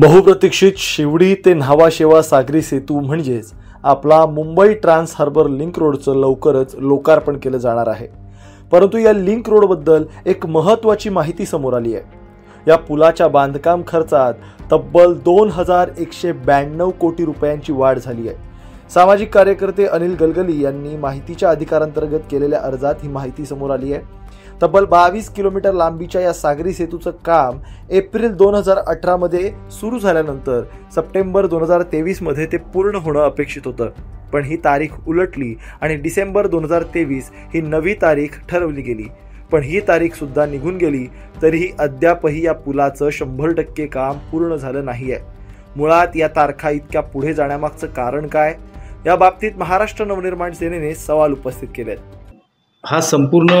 बहुप्रतीक्षित शिवडी ते न्हावाशेवा सागरी सेतू म्हणजेच आपला मुंबई ट्रान्स हार्बर लिंक रोडचं लवकरच लोकार्पण केलं जाणार आहे. परंतु या लिंक रोडबद्दल एक महत्त्वाची माहिती समोर आली आहे. या पुलाच्या बांधकाम खर्चात तब्बल दोन हजार एकशे ब्याण्णव कोटी रुपयांची वाढ झाली आहे. सामाजिक कार्यकर्ते अनिल गलगली यांनी माहितीच्या अधिकारांतर्गत केलेल्या अर्जात ही माहिती समोर आली आहे. तब्बल बावीस किलोमीटर लांबीच्या या सागरी सेतूचं काम एप्रिल दोन हजार अठरामध्ये सुरू झाल्यानंतर सप्टेंबर दोन हजार तेवीसमध्ये ते पूर्ण होणं अपेक्षित होतं. पण ही तारीख उलटली आणि डिसेंबर दोन हजार तेवीस ही नवी तारीख ठरवली गेली. पण ही तारीख सुद्धा निघून गेली तरीही अद्यापही या पुलाचं शंभर टक्के काम पूर्ण झालं नाही आहे मुळात या तारखा इतक्या पुढे जाण्यामागचं कारण काय? या बाबतीत महाराष्ट्र नवनिर्माण सेनेने सवाल उपस्थित केले आहेत हा संपूर्ण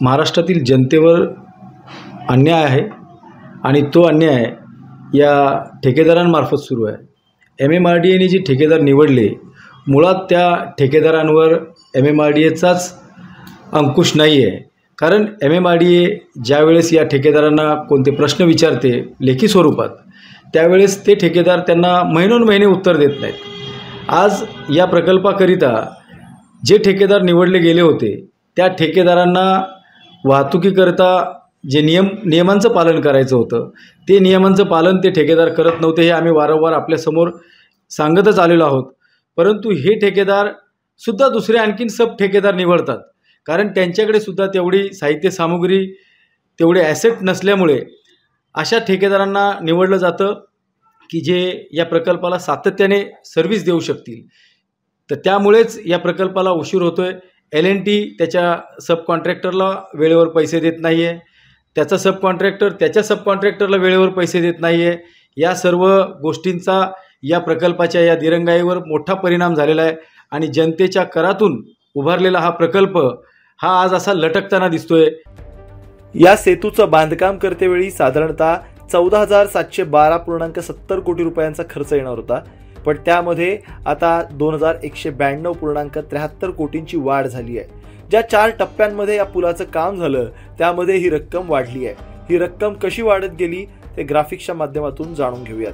महाराष्ट्रातील जनतेवर अन्याय आहे आणि तो अन्याय या ठेकेदारांमार्फत सुरू आहे. एम एम आर डी एने जे ठेकेदार निवडले मुळात त्या ठेकेदारांवर एम एम आर डी एचाच अंकुश नाही आहे कारण M M R D A ज्यावेळेस या ठेकेदारांना कोणते प्रश्न विचारते लेखी स्वरूपात त्यावेळेस ते ठेकेदार त्यांना महिनोन महिने उत्तर देत नाहीत. आज या प्रकल्पाकरिता जे ठेकेदार निवडले गेले होते त्या ठेकेदारांना वाहतुकीकरता जे नियम नियमांचं पालन करायचं होतं ते नियमांचं पालन ते ठेकेदार करत नव्हते हे आम्ही वारंवार आपल्यासमोर सांगतच आलेलो आहोत. परंतु हे ठेकेदारसुद्धा दुसरे आणखीन सब ठेकेदार निवडतात. कारण त्यांच्याकडे सुद्धा तेवढी साहित्य सामुग्री तेवढे ॲसेट नसल्यामुळे अशा ठेकेदारांना निवडलं जातं. की जे या प्रकल्पाला सातत्याने सर्व्हिस देऊ शकतील. तर त्यामुळेच या प्रकल्पाला उशीर होतो आहे एल एन टी त्याच्या सब कॉन्ट्रॅक्टरला वेळेवर पैसे देत नाही आहे त्याचा सब कॉन्ट्रॅक्टर त्याच्या सब कॉन्ट्रॅक्टरला वेळेवर पैसे देत नाही आहे या सर्व गोष्टींचा या प्रकल्पाच्या या दिरंगाईवर मोठा परिणाम झालेला आहे आणि जनतेच्या करातून उभारलेला हा प्रकल्प हा आज असा लटकताना दिसतोय. या सेतूचं बांधकाम करतेवेळी साधारणतः चौदा हजार सातशे बारा पूर्णांक सत्तर कोटी रुपयांचा खर्च येणार होता. पण त्यामध्ये आता दोन हजार एकशे ब्याण्णव पूर्णांक त्र्याहत्तर कोटींची वाढ झाली आहे. ज्या चार टप्प्यांमध्ये या पुलाचं काम झालं त्यामध्ये ही रक्कम वाढली आहे. ही रक्कम कशी वाढत गेली ते ग्राफिक्सच्या माध्यमातून जाणून घेऊयात.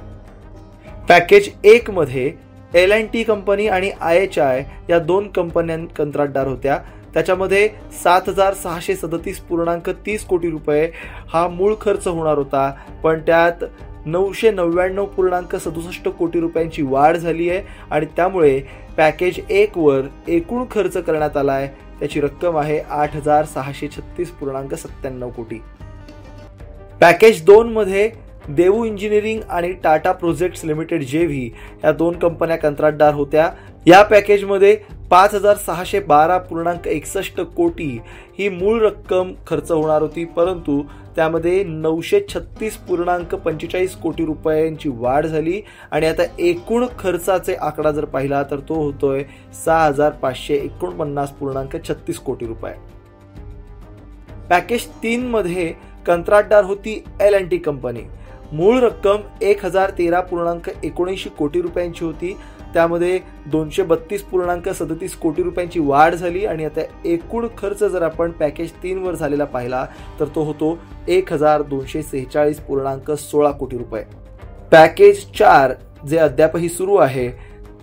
पॅकेज एक मध्ये एल अँड टी कंपनी आणि आय एच आय या दोन कंपन्यां कंत्राटदार होत्या. त्याच्यामध्ये सात हजार सहाशे सदतीस पूर्णांक तीस कोटी रुपये हा मूळ खर्च होणार होता. पण त्यात नऊशे नव्याण्णव पूर्णांक सदुसष्ट कोटी रुपयांची वाढ झाली आहे आणि त्यामुळे पॅकेज एकवर एकूण खर्च करण्यात आला आहे. त्याची रक्कम आहे आठ हजार सहाशे छत्तीस पूर्णांक सत्त्याण्णव कोटी. पॅकेज दोनमध्ये देवू इंजिनिअरिंग आणि टाटा प्रोजेक्ट्स लिमिटेड जेव्ही या दोन कंपन्या कंत्राटदार होत्या. या पॅकेजमध्ये पाच हजार सहाशे बारा पूर्णांक एकसष्ट कोटी ही मूळ रक्कम खर्च होणार होती परंतु त्यामध्ये नऊशे छत्तीस पूर्णांक पंचेचाळीस कोटी रुपयांची वाढ झाली आणि आता एकूण खर्चाचे आकडा जर पाहिला तर तो होतोय सहा हजार पाचशे एकोणपन्नास पूर्णांक छत्तीस कोटी रुपये. पॅकेज तीनमध्ये कंत्राटदार होती एल अँड टी कंपनी. मूळ रक्कम एक हजार तेरा पूर्णांक एकोणऐंशी कोटी रुपयांची होती त्यामध्ये दोनशे बत्तीस पूर्णांक सदतीस कोटी रुपयांची वाढ झाली आणि आता एकूण खर्च जर आपण पॅकेज तीनवर झालेला पाहिला तर तो होतो एक हजार दोनशे सेहेचाळीस पूर्णांक सोळा कोटी रुपये. पॅकेज चार जे अद्यापही सुरू आहे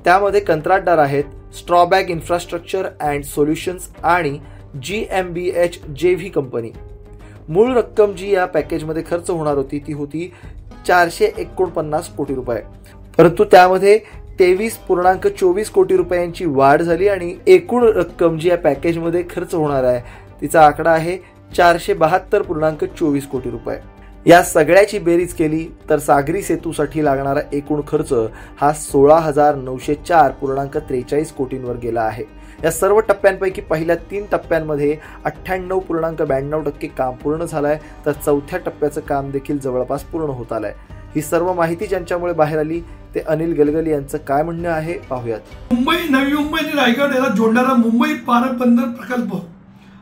त्यामध्ये कंत्राटदार आहेत स्ट्रॉबॅक इन्फ्रास्ट्रक्चर अँड सोल्युशन्स आणि G M B H J V company. मूळ रक्कम जी या पॅकेजमध्ये खर्च होणार होती ती होती चारशे एकोणपन्नास कोटी रुपये. परंतु त्यामध्ये तेवीस पूर्णांक चोवीस कोटी रुपयांची वाढ झाली आणि एकूण रक्कम जी या पॅकेजमध्ये खर्च होणार आहे तिचा आकडा आहे चारशे बहात्तर पूर्णांक चोवीस कोटी रुपये. या सगळ्याची बेरीज केली तर सागरी सेतूसाठी लागणारा एकूण खर्च हा सोळा हजार नऊशे चार पूर्णांक त्रेचाळीस कोटींवर गेला आहे. या सर्व टप्प्यांपैकी पहिल्या तीन टप्प्यांमध्ये अठ्ठ्याण्णव पूर्णांक ब्याण्णव टक्के काम पूर्ण झालंय तर चौथ्या टप्प्याचं काम देखील जवळपास पूर्ण होत आलंय. ही सर्व माहिती ज्यांच्यामुळे बाहेर आली ते अनिल गलगली यांचं काय म्हणणं आहे पाहूयात. मुंबई नवी मुंबई आणि रायगड याला जोडणारा मुंबई पारबंदर प्रकल्प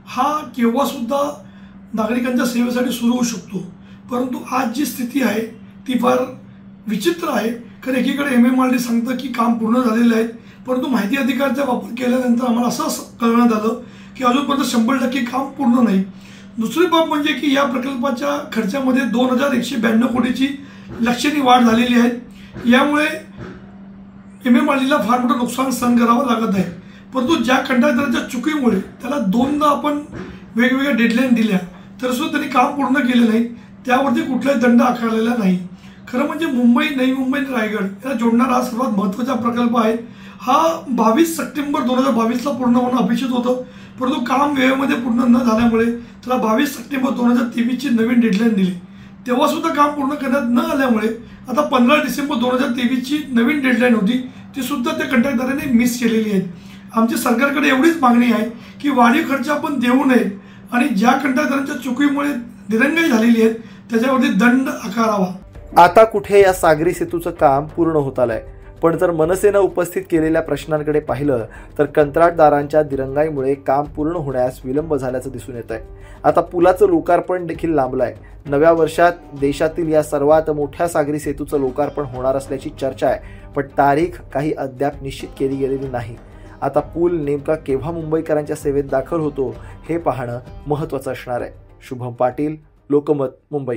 हा केव्हा सुद्धा नागरिकांच्या सेवेसाठी सुरू होऊ शकतो. परंतु आज जी स्थिती आहे ती फार विचित्र आहे. कारण एकीकडे एम एम आर डी सांगतं की काम पूर्ण झालेलं आहे परंतु माहिती अधिकारचा वापर केल्यानंतर आम्हाला असं कळण्यात आलं की अजूनपर्यंत शंभर टक्के काम पूर्ण नाही. दुसरी बाब म्हणजे की या प्रकल्पाच्या खर्चामध्ये दोन हजार एकशे ब्याण्णव कोटीची लक्षणीय वाढ झालेली आहे. यामुळे एम एम आर फार मोठं नुकसान सहन करावं लागत आहे. परंतु ज्या कंत्राटदाराच्या चुकीमुळे त्याला दोनदा आपण वेगवेगळ्या डेडलाईन दिल्या तरीसुद्धा त्यांनी काम पूर्ण केलं नाही. त्यावरती कुठलाही दंड आकारलेला नाही. खरं म्हणजे मुंबई नवी मुंबई आणि रायगड याला जोडणारा हा सर्वात महत्त्वाचा प्रकल्प आहे. हा बावीस सप्टेंबर दोन हजार बावीसला पूर्ण होणं अपेक्षित होतं. परंतु काम वेळेमध्ये पूर्ण न झाल्यामुळे त्याला बावीस सप्टेंबर दोन हजार तेवीसची नवीन डेडलाईन दिली. तेव्हासुद्धा काम पूर्ण करण्यात न आल्यामुळे आता पंधरा डिसेंबर दोन हजार तेवीसची नवीन डेडलाईन होती. ती सुद्धा त्या कंत्राटदाराने मिस केलेली आहे. आमची सरकारकडे एवढीच मागणी आहे की वाढीव खर्च आपण देऊ नये आणि ज्या कंत्राटदारांच्या चुकीमुळे दिरंगाई झालेली आहेत त्याच्यावरती दंड आकारावा. आता कुठे या सागरी सेतूचं काम पूर्ण होत आलंय? पण जर मनसेनं उपस्थित केलेल्या प्रश्नांकडे पाहिलं तर कंत्राटदारांच्या दिरंगाईमुळे काम पूर्ण होण्यास विलंब झाल्याचं दिसून येत आहे आता पुलाचं लोकार्पण देखील लांबलं आहे नव्या वर्षात देशातील या सर्वात मोठ्या सागरी सेतूचं लोकार्पण होणार असल्याची चर्चा आहे पण तारीख काही अद्याप निश्चित केली गेलेली नाही. आता पूल नेमका केव्हा मुंबईकरांच्या सेवेत दाखल होतो हे पाहणं महत्त्वाचं असणार आहे. शुभम पाटील लोकमत मुंबई.